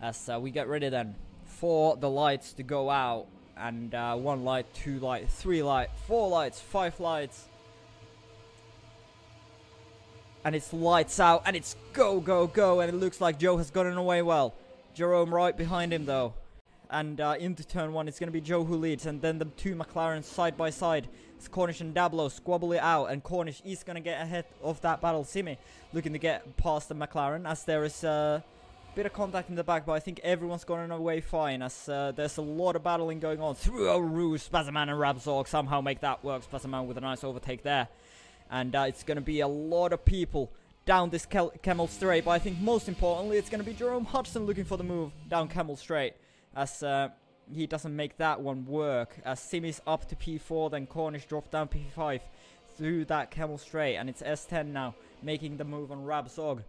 As uh, we get ready then for the lights to go out. And uh, one light, two light, three light, four lights, five lights. And it's lights out and it's go, go, go. And it looks like Joe has gotten away well. Jerome right behind him though. And uh, into turn one, it's going to be Joe who leads. And then the two McLarens side by side. It's Cornish and Dablo squabble it out. And Cornish is going to get ahead of that battle. Simi looking to get past the McLaren as there is... Uh, Bit of contact in the back, but I think everyone's gotten away fine as uh, there's a lot of battling going on. Through Eau Rouge, Spazzaman and Rabzorg somehow make that work. Spazzaman with a nice overtake there. And uh, it's going to be a lot of people down this Kemmel Straight, but I think most importantly it's going to be Jerome Hudson looking for the move down Kemmel Straight as uh, he doesn't make that one work. As Simi's up to P4, then Cornish drop down P5 through that Kemmel Straight, and it's S10 now making the move on Rabzog.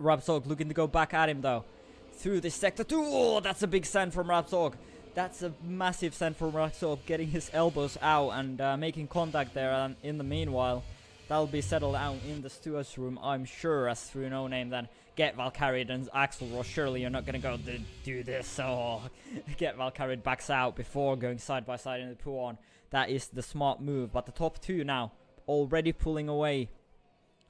Rabzog looking to go back at him though. Through this sector. Oh, that's a big send from Rabzog. That's a massive send from Rabzog, getting his elbows out and uh, making contact there. And in the meanwhile, that'll be settled out in the steward's room, I'm sure, as through no name then. Get Valkyried and Axel Ross. Surely you're not gonna go to do this. So get Valkyried backs out before going side by side in the Pouhon. That is the smart move. But the top two now already pulling away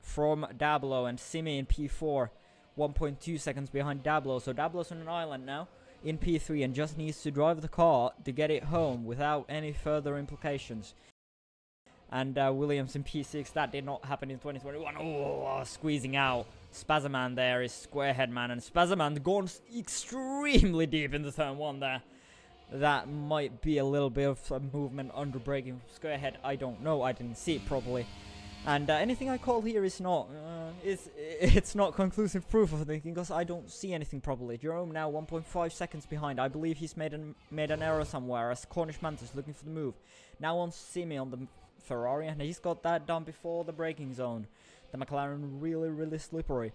from Dablo and Simi in P4. 1.2 seconds behind Dablo. So Dablo's on an island now in P3 and just needs to drive the car to get it home without any further implications. And uh, Williams in P6, that did not happen in 2021. Oh, squeezing out. Spazzaman there is Squarehead Man, and Spazzaman gone extremely deep into turn 1 there. That might be a little bit of movement under braking Squarehead, I don't know, I didn't see it properly. And uh, anything I call here is not, uh, is it's not conclusive proof of anything because I don't see anything properly. Jerome now 1.5 seconds behind. I believe he's made an made an error somewhere as Cornish Mantis looking for the move. Now on Simi on the Ferrari and he's got that done before the braking zone. The McLaren really really slippery.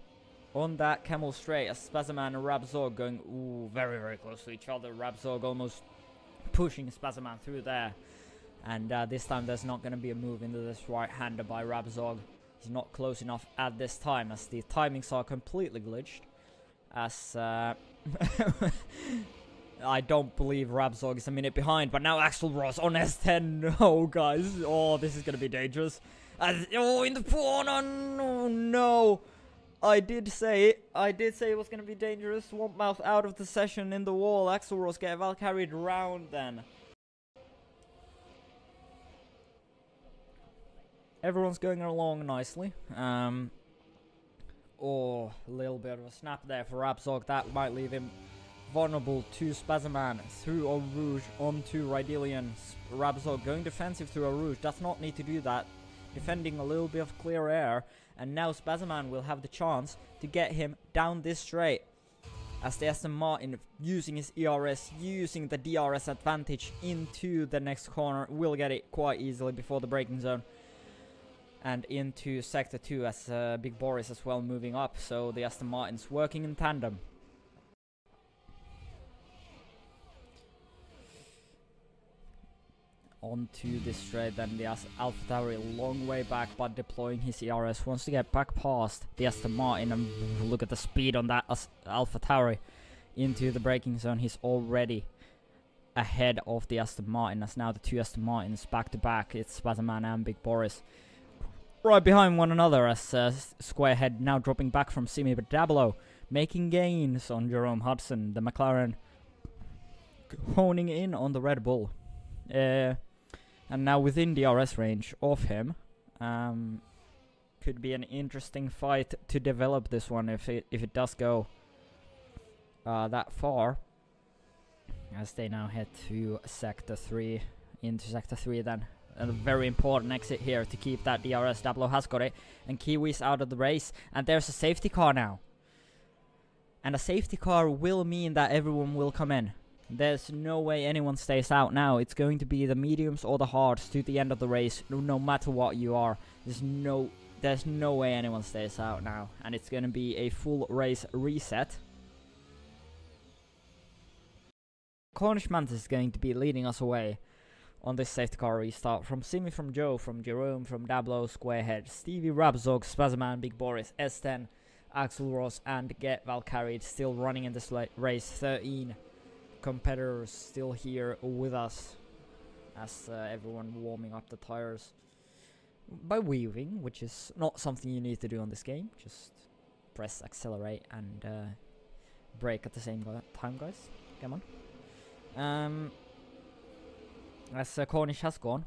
On that Kemmel Straight, as Spazzaman and Rabzog going ooh very very close to each other. Rabzog almost pushing Spazzaman through there. And uh, this time there's not going to be a move into this right-hander by Rabzog. He's not close enough at this time as the timings are completely glitched. As uh, I don't believe Rabzog is a minute behind, but now Axel Ross on S10. No, guys. Oh, this is going to be dangerous. As, oh, in the corner. No, no. I did say it. I did say it was going to be dangerous. Swamp Mouth out of the session in the wall. Axel Ross get Val carried round then. Everyone's going along nicely. Um, oh, a little bit of a snap there for Rabzog. That might leave him vulnerable to Spazzaman through Eau Rouge onto Raidillon. Rabzog going defensive through Eau Rouge. Does not need to do that. Defending a little bit of clear air. And now Spazzaman will have the chance to get him down this straight. As the Aston Martin using his ERS, using the DRS advantage into the next corner, will get it quite easily before the braking zone and into sector 2 as uh, Big Boris as well moving up. So the Aston Martins working in tandem. Onto this straight then the Alpha Tauri a long way back but deploying his ERS wants to get back past the Aston Martin and look at the speed on that Alpha Tauri into the braking zone. He's already ahead of the Aston Martin. As now the two Aston Martins back to back. It's Spazzaman and Big Boris right behind one another as uh, Squarehead now dropping back from Simi but Dablo making gains on Jerome Hudson, the McLaren honing in on the Red Bull. Uh, and now within the RS range of him, um, could be an interesting fight to develop this one if it if it does go uh, that far. As they now head to Sector 3, into Sector 3 then a very important exit here to keep that DRS. Dablo has got it. And Kiwi's out of the race. And there's a safety car now. And a safety car will mean that everyone will come in. There's no way anyone stays out now. It's going to be the mediums or the hards to the end of the race, no, matter what you are. There's no there's no way anyone stays out now. And it's going to be a full race reset. Cornish Mantis is going to be leading us away on this safety car restart from Simi, from Joe, from Jerome, from Dablo, Squarehead, Stevie, Rabzog, Spazman, Big Boris, S10, Axel Ross and Get Valkyrie still running in this race. 13 competitors still here with us as uh, everyone warming up the tires by weaving, which is not something you need to do on this game. Just press accelerate and uh, brake at the same time, guys. Come on. Um, as uh, Cornish has gone,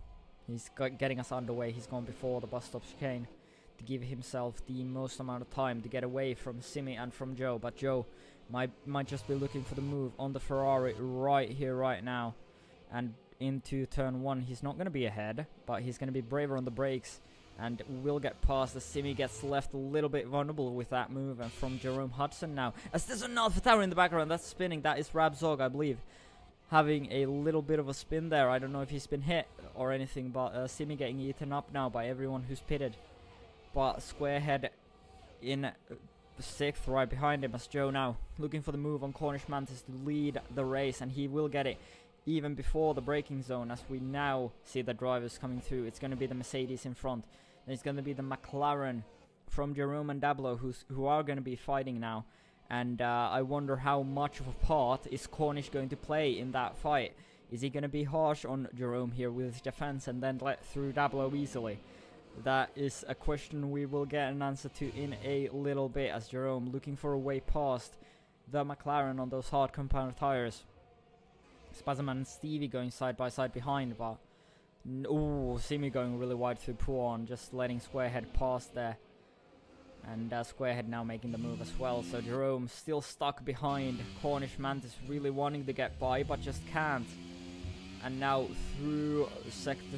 he's getting us underway. He's gone before the bus stop chicane to give himself the most amount of time to get away from Simi and from Joe. But Joe might might just be looking for the move on the Ferrari right here, right now, and into turn one. He's not going to be ahead, but he's going to be braver on the brakes and will get past the Simi gets left a little bit vulnerable with that move and from Jerome Hudson now as there's an Alpha Tauri in the background that's spinning that is Rabzog I believe having a little bit of a spin there I don't know if he's been hit or anything but uh, Simi getting eaten up now by everyone who's pitted but Squarehead in sixth right behind him as Joe now looking for the move on Cornish Mantis to lead the race and he will get it even before the braking zone as we now see the drivers coming through. It's going to be the Mercedes in front. Then it's going to be the McLaren from Jerome and Dablo who's, who are going to be fighting now. And uh, I wonder how much of a part is Cornish going to play in that fight. Is he going to be harsh on Jerome here with his defense and then let through Dablo easily? That is a question we will get an answer to in a little bit as Jerome looking for a way past the McLaren on those hard compound tires. Spazman and Stevie going side by side behind, but... Ooh, Simi going really wide through Pouhon, just letting Squarehead pass there. And uh, Squarehead now making the move as well, so Jerome still stuck behind. Cornish Mantis really wanting to get by, but just can't. And now through sector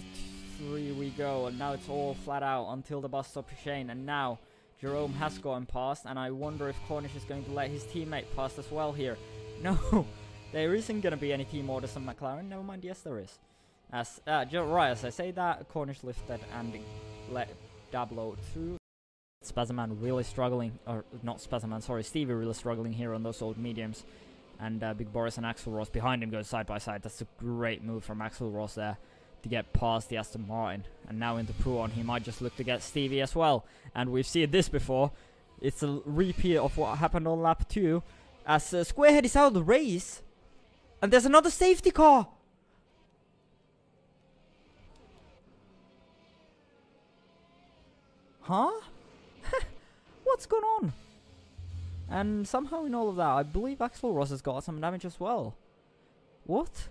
3 we go, and now it's all flat out until the bus stop chicane, and now Jerome has gone past, and I wonder if Cornish is going to let his teammate pass as well here. No! There isn't going to be any team orders on McLaren. Never mind, yes there is. As uh, right as I say that, Cornish lifted and let Dablo through. Spazman really struggling, or not Spazman, sorry, Stevie really struggling here on those old mediums. And uh, Big Boris and Axel Ross behind him go side by side. That's a great move from Axel Ross there to get past the Aston Martin. And now into Pouhon, he might just look to get Stevie as well. And we've seen this before. It's a repeat of what happened on lap 2. As uh, Squarehead is out of the race, and there's another safety car! Huh? What's going on? And somehow in all of that, I believe Axel Ross has got some damage as well. What?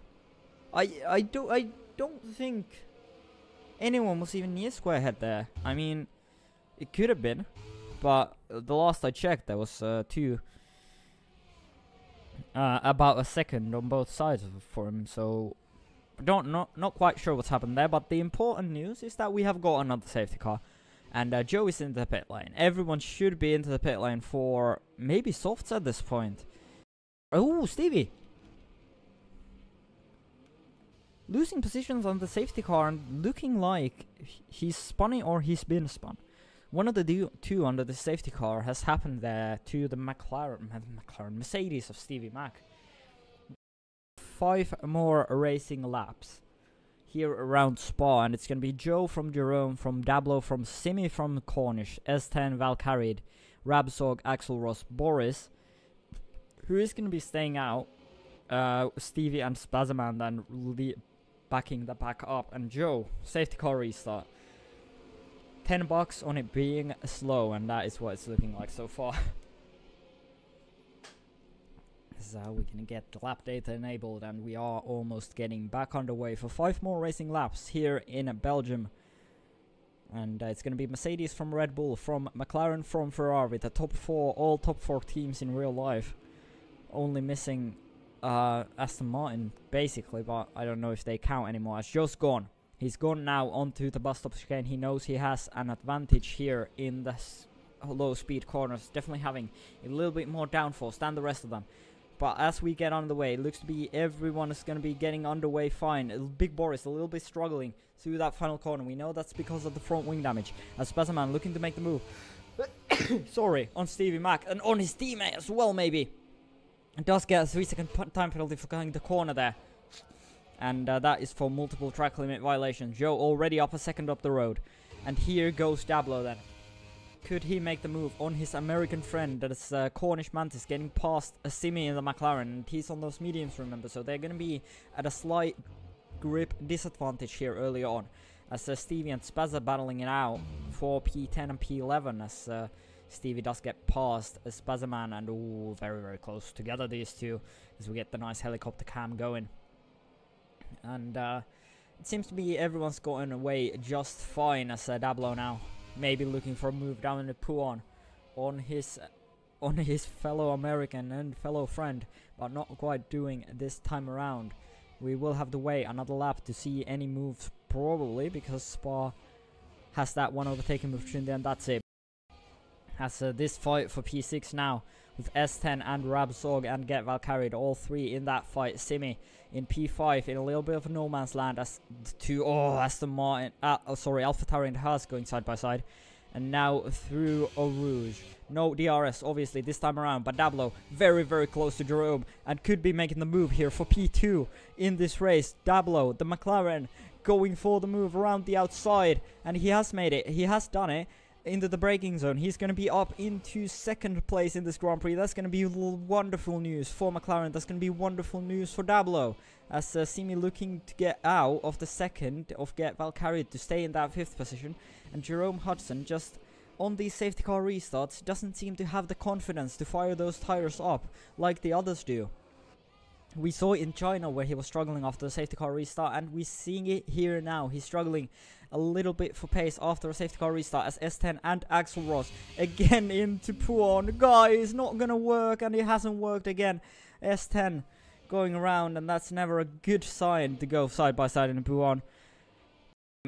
I I don't I don't think anyone was even near Squarehead there. I mean, it could have been, but the last I checked, there was uh, two uh, about a second on both sides of for him. So don't not not quite sure what's happened there. But the important news is that we have got another safety car, and uh, Joe is in the pit lane. Everyone should be into the pit lane for maybe softs at this point. Oh, Stevie. Losing positions on the safety car and looking like he's spun or he's been spun. One of the two under the safety car has happened there to the McLaren, McLaren Mercedes of Stevie Mac. Five more racing laps here around Spa, and it's going to be Joe from Jerome, from Dablo, from Simi from Cornish, S10 Valkyrie, Rabzog, Axel Ross, Boris, who is going to be staying out, uh, Stevie and Spazman then backing the back up, and Joe, safety car restart. 10 bucks on it being slow, and that is what it's looking like so far. this is how we can get the lap data enabled, and we are almost getting back underway for 5 more racing laps here in Belgium. And uh, it's going to be Mercedes from Red Bull, from McLaren, from Ferrari, the top 4, all top 4 teams in real life. Only missing uh, Aston Martin, basically, but I don't know if they count anymore. It's just gone. He's gone now onto the bus stop chicane. He knows he has an advantage here in the low speed corners. Definitely having a little bit more downforce than the rest of them. But as we get on the way, it looks to be everyone is going to be getting underway fine. Big Boris a little bit struggling through that final corner. We know that's because of the front wing damage. As Spazman looking to make the move. Sorry, on Stevie Mac and on his teammate as well, maybe. And does get a 3 second time penalty for going the corner there and uh, that is for multiple track limit violations. Joe already up a second up the road. And here goes Dablo then. Could he make the move on his American friend that is uh, Cornish Mantis getting past a Simi in the McLaren? And he's on those mediums remember so they're gonna be at a slight grip disadvantage here early on as uh, Stevie and Spazza battling it out for P10 and P11 as uh, Stevie does get past Spazzaman and ooh very very close together these two as we get the nice helicopter cam going. And uh, it seems to be everyone's gotten away just fine as uh, Dablo now maybe looking for a move down in the Pouhon on on his on his fellow American and fellow friend, but not quite doing this time around. We will have to wait another lap to see any moves probably because Spa has that one overtaking between them. That's it. Has uh, this fight for P6 now with S10 and Rabzog and Get Valkyried, all three in that fight. Simi in P5 in a little bit of no man's land as two oh Aston Martin uh, oh sorry Alpha Tauri and Haas going side by side. And now through Eau Rouge no DRS obviously this time around but Dablo very very close to Jerome and could be making the move here for P2 in this race. Dablo the McLaren going for the move around the outside and he has made it. He has done it into the braking zone. He's going to be up into second place in this Grand Prix. That's going to be wonderful news for McLaren. That's going to be wonderful news for Dablo. As uh, Simi looking to get out of the second of Get Valkyrie to stay in that fifth position. And Jerome Hudson just on these safety car restarts doesn't seem to have the confidence to fire those tires up like the others do. We saw it in China where he was struggling after the safety car restart and we're seeing it here now. He's struggling a little bit for pace after a safety car restart as S10 and Axel Ross again into Pouhon. Guy is not gonna work and it hasn't worked again. S10 going around and that's never a good sign to go side by side in Pouhon.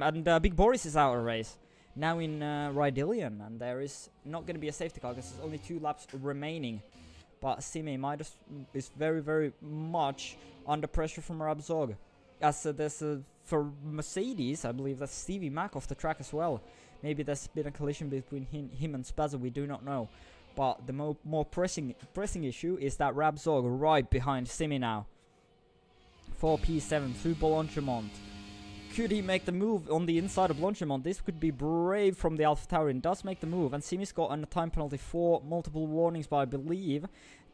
And uh, Big Boris is out of race. Now in uh, Raidillon and there is not going to be a safety car because there's only two laps remaining. But Simi Midas is very very much under pressure from Rabzog. As uh, there's a for Mercedes, I believe that's Stevie Mack off the track as well. Maybe there's been a collision between him, him and Spazza, we do not know. But the mo more pressing pressing issue is that Rabzog right behind Simi now. 4P7 through Blanchimont. Could he make the move on the inside of Blanchimont? This could be brave from the Alpha Tauri and does make the move. And Simi's got a time penalty for multiple warnings, but I believe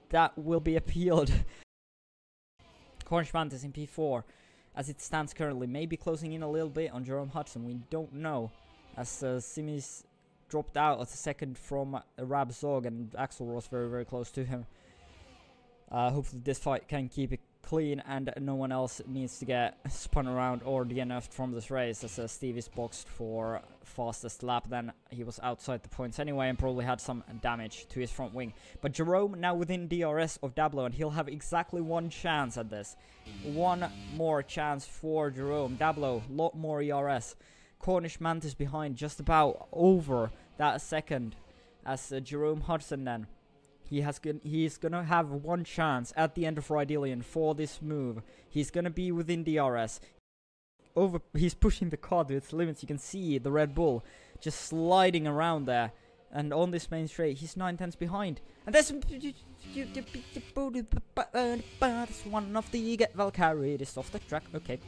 that will be appealed. Cornish Mantis in P4 as it stands currently. Maybe closing in a little bit on Jerome Hudson, we don't know. As uh, Simi's dropped out a second from uh, Rabzog and Axel was very, very close to him. Uh, hopefully this fight can keep it clean and no one else needs to get spun around or DNF'd from this race as uh, Steve is boxed for fastest lap then he was outside the points anyway and probably had some damage to his front wing. But Jerome now within DRS of Dablo and he'll have exactly one chance at this. One more chance for Jerome. Dablo lot more ERS Cornish Mantis behind just about over that second as uh, Jerome Hudson then he has he's gonna have one chance at the end of Raidillon for this move. He's gonna be within DRS. Over, he's pushing the car to its limits. You can see the Red Bull just sliding around there. And on this main straight, he's nine tenths behind. And there's that's one of the get Valkyrie. It is off the track. Okay.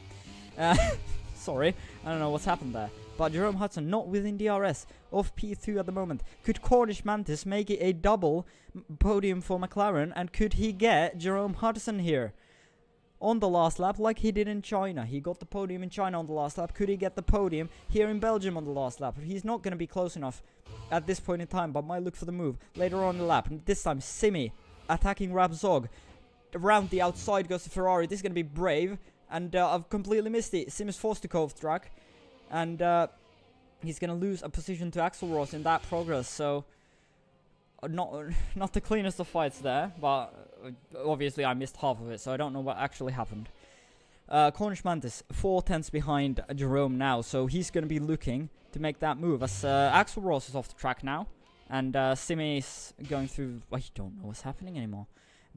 Uh, sorry, I don't know what's happened there. But Jerome Hudson not within DRS of P2 at the moment. Could Cornish Mantis make it a double podium for McLaren? And could he get Jerome Hudson here? On the last lap, like he did in China. He got the podium in China on the last lap. Could he get the podium here in Belgium on the last lap? He's not going to be close enough at this point in time, but might look for the move later on the lap. And this time, Simi attacking Rabzog. Around the outside goes the Ferrari. This is going to be brave. And uh, I've completely missed it. Simi's forced to cove track and uh, he's gonna lose a position to Axel Ross in that progress. So uh, not not the cleanest of fights there, but uh, obviously I missed half of it, so I don't know what actually happened. Uh, Cornish Mantis, four tenths behind Jerome now, so he's going to be looking to make that move as uh, Axel Ross is off the track now, and uh, Simi is going through. I don't know what's happening anymore.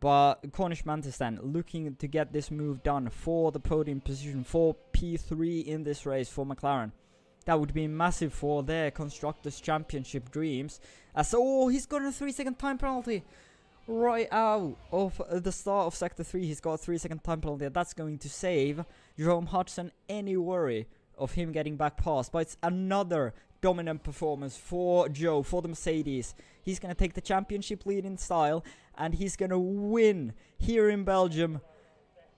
But Cornish Mantis then looking to get this move done for the podium position for P3 in this race for McLaren. That would be massive for their Constructors' Championship dreams. As oh, he's got a 3 second time penalty right out of the start of Sector 3. He's got a 3 second time penalty. That's going to save Jerome Hudson any worry of him getting back past. But it's another dominant performance for Joe, for the Mercedes. He's going to take the championship lead in style and he's going to win here in Belgium.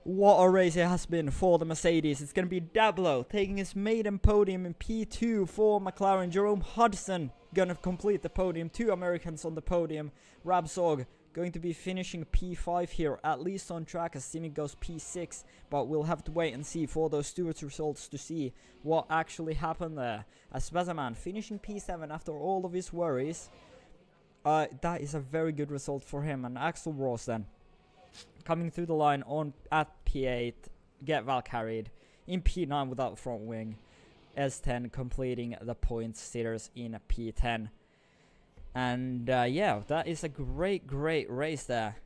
What a race it has been for the Mercedes. It's going to be Dablo taking his maiden podium in P2 for McLaren. Jerome Hudson going to complete the podium. Two Americans on the podium. Rabzog going to be finishing P5 here, at least on track as Simi goes P6. But we'll have to wait and see for those stewards results to see what actually happened there. As Bezaman finishing P7 after all of his worries. Uh, that is a very good result for him. And Axel Ross then coming through the line on at P8, get Valkyried in P9 without front wing. S10 completing the points sitters in P10. And uh, yeah, that is a great, great race there.